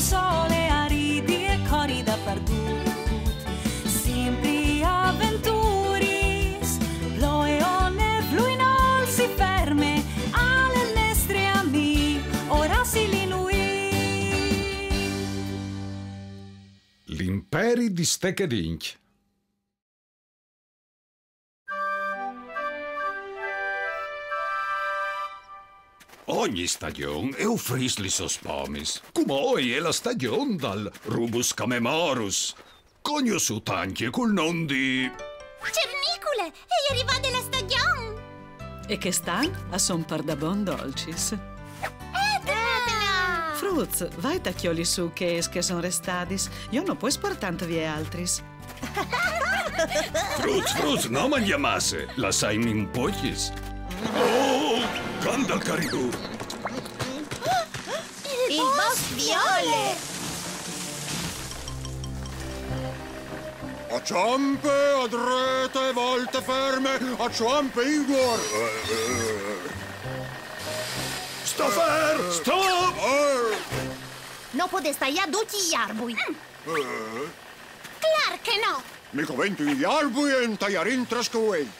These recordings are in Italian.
sole aridi e cori da perdut. Sempre avventuris, ploe o nefluinol si ferme, alle nestre ami, ora si linui. L'imperi di Stekedink. Ogni stagione è offrisli sospomis. Come oggi è la stagione dal Rubus Camemorus. Conosciuto anche col nome di... Cernicule, è arrivata la stagione! E che stan a son par da bon dolcis. Edna! Fruz, vai tacchioli su che es che son restadis. Io non puoi portant vie altris. Fruz, fruz, no mangiamasse. La sai in pochis. Oh, Gandal Caribou. Il boss viole! A ciampe, a drete, volte ferme, a ciampe Igor! Sto fer! Stop! No podesta ia duci iarbui. Clar che no! Mi coventi gli albui e intagliarin trascuei.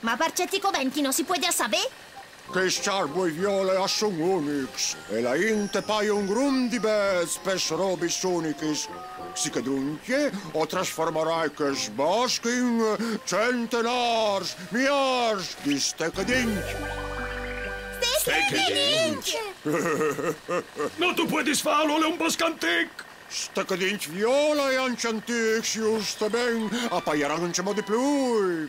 Ma parcetti coventi non si può già sapere? Che arbui viole a son unix. E la inte paio un grum di be, spesso robis unicis. Si che dunque, o trasformerai che sboschi in centenars, miars di stecadinch. Stekedinch! No tu puoi farlo, è un boscantic! Stecadinch viola e anciantix, giusto ben, appaieranno di più.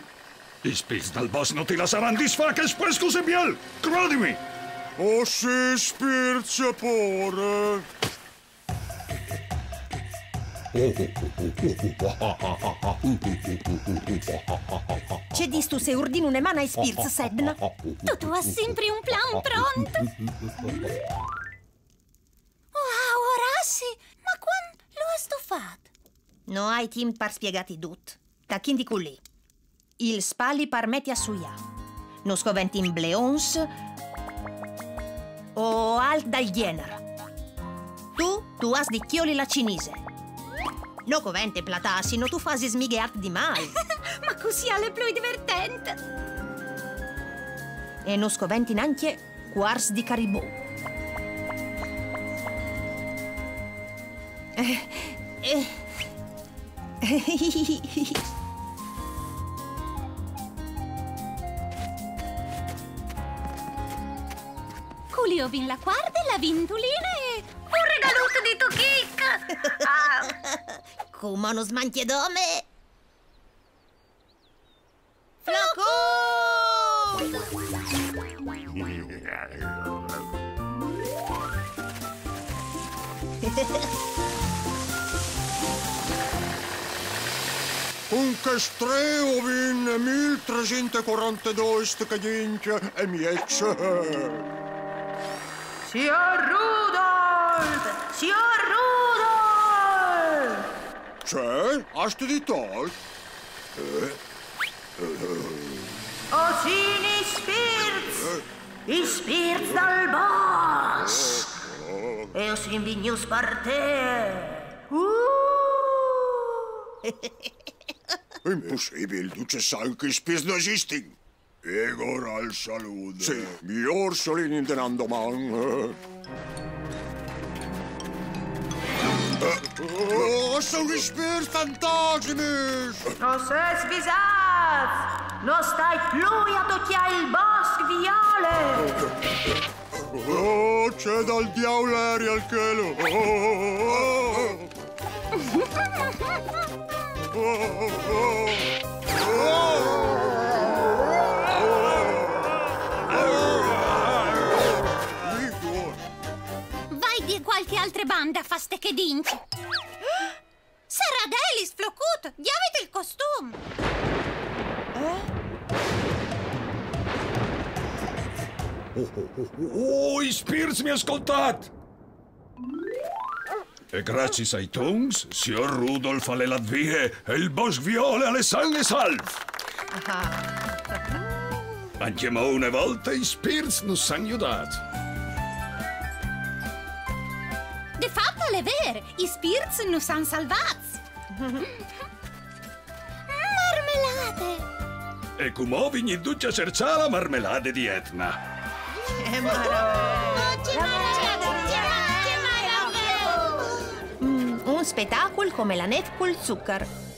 I spirits dal boss non ti lasceranno disfare che scuse biel! Credimi! O si spirce pure. C'è disto se ordino una mana e spirz, Sedna. Tu hai sempre un plan pronto. Wow, Orassi, ma quando lo hai fatto? No hai timp par spiegati tut. Tachin di culì. Il spali par metti a suia. Non scoventi in bleons o alt dal genere. Tu, tu has di chioli la cinese. No covente platassi, no tu fasi smighe art di mai. Ma così alle più divertente. E non scoventi neanche quarz di caribou. Eh, eh. Culio vin la quarta e la vintulina e... Un regalotto di Tukik! ah. Come non smanchie dome? Flacco! Un castreo vin 1342 stecadinch e miec. Signor Rudolf! Signor Rudolf! C'è? Așteptați! O ține spirți! Ispirți dal bas! Eu sunt viniu sparte! Imposibil, duce să încă spirți naziștii! Igor al salude. Sì, miglior solin intenando man. Oh, sono spes fantasmis! Non sei svisat! Non stai più a tocchiare il bosco viole! Oh, c'è dal diaolari al cielo. Oh, oh, oh, Igor, qualche altra banda fa ste che dinci. Sarà Delis, Flocut, diavete il costume. Oh, i spirits mi ascoltat! E grazie ai tongs, signor Rudolf alle ladvie e il bosco viole alle sangue salv. Anche ma una volta i spirits non sanno aiutat. De fa Ale ver, i spirits nu san salvats. Marmelade! E come vigni duce a cercare la marmelade di Etna. È meraviglioso. Mm, un spettacolo come la neve col zucchero.